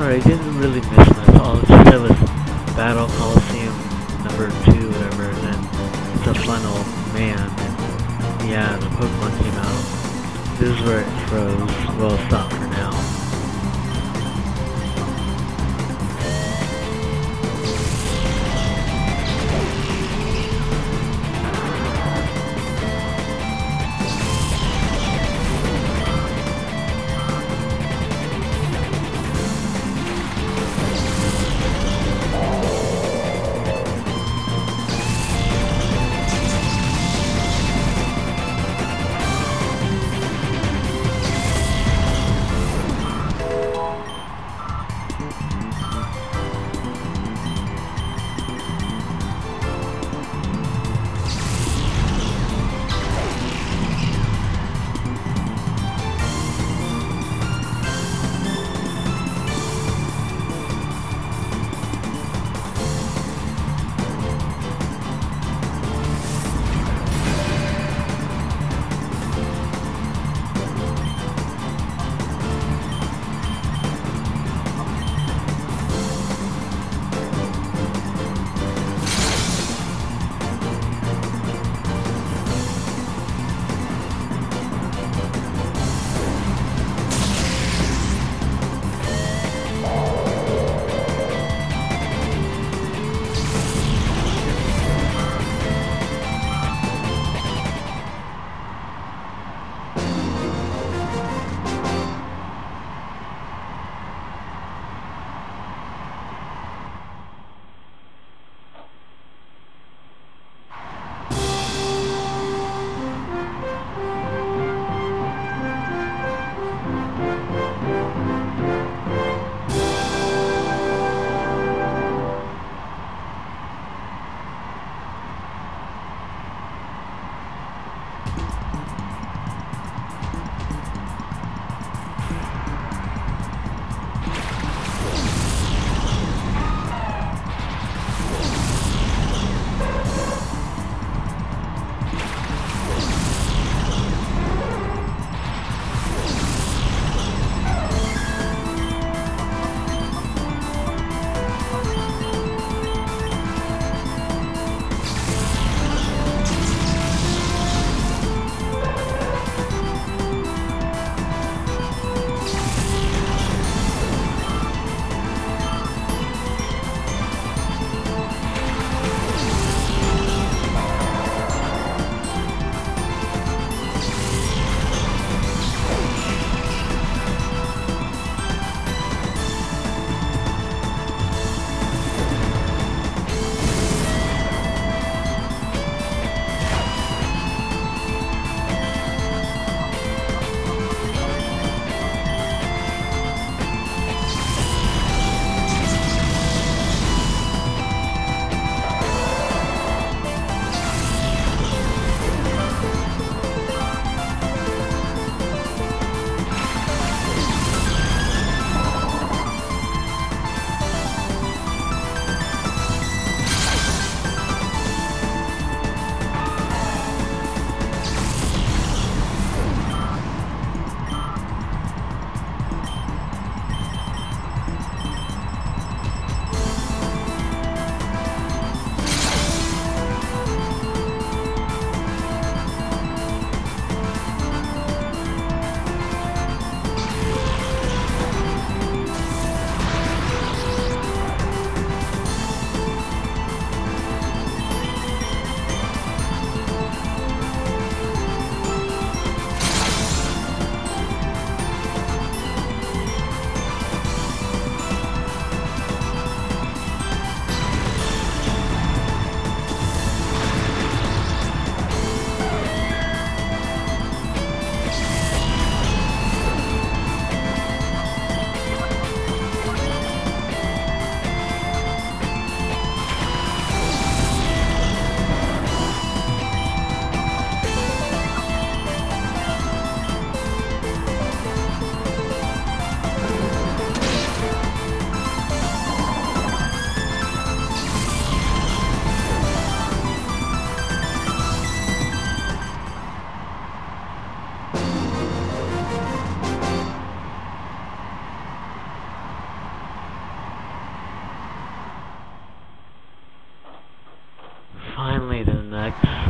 I didn't really miss much. All just said was Battle Coliseum number two, whatever, and then a funnel man. Yeah, the Pokemon came out. This is where it froze. Well, stopped for now.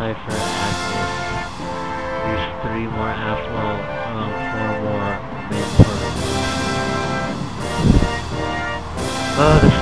Cipher Active. Use three more Affluent, um, four more. Oh,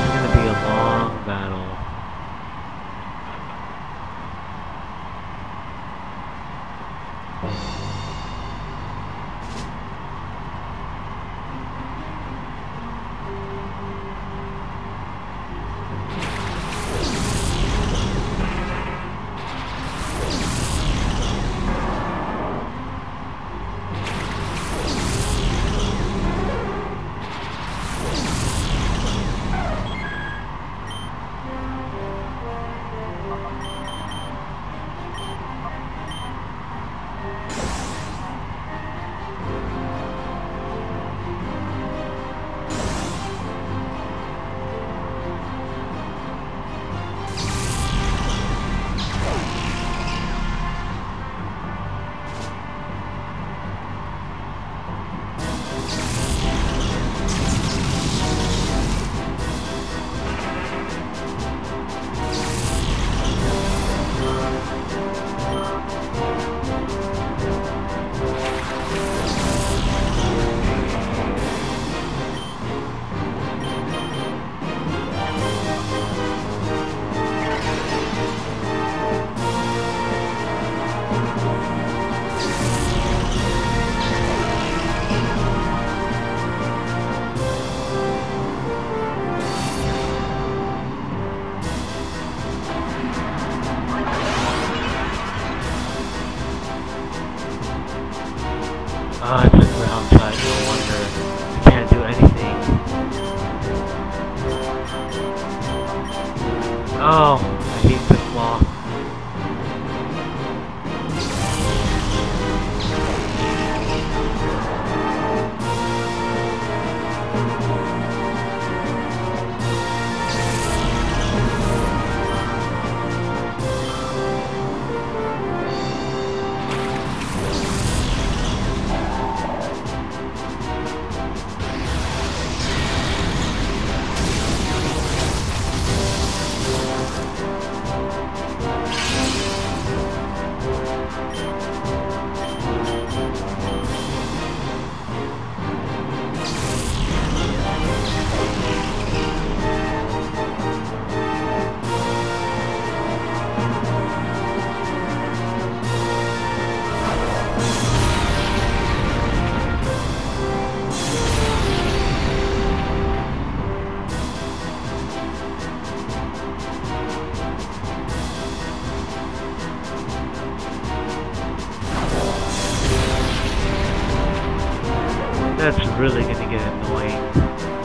That's really gonna get annoying.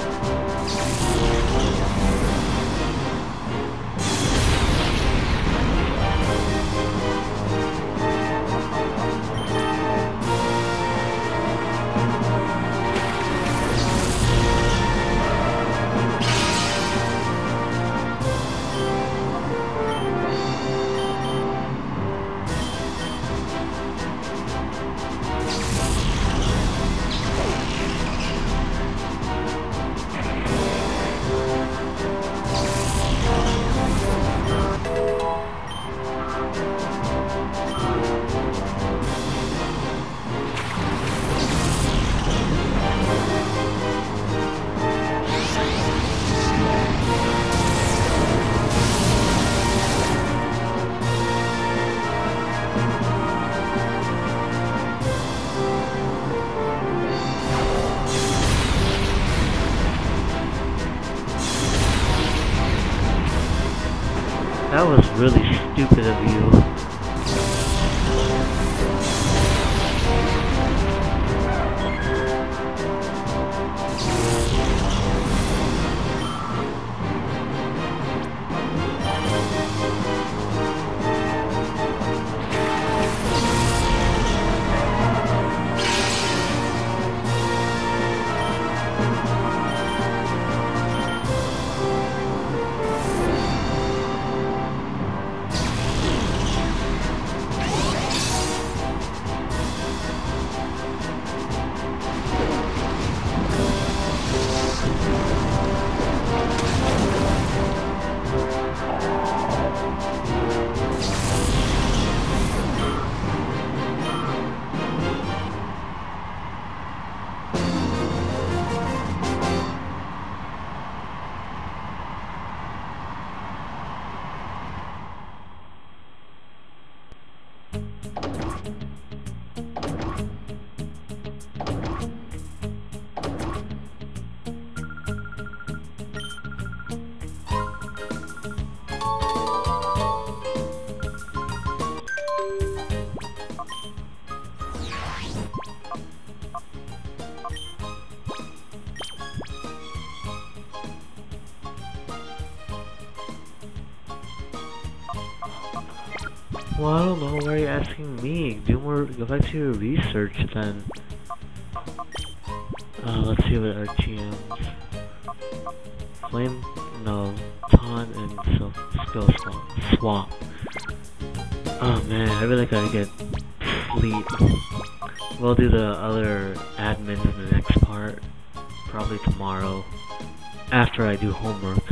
That was really stupid of you. Well, I don't know. Why are you asking me? Do more. Go back to your research then. Uh, let's see what our GMs. Flame, no, taunt and so skill swap. Swap. Oh man, I really gotta get fleet. We'll do the other admins in the next part, probably tomorrow, after I do homework.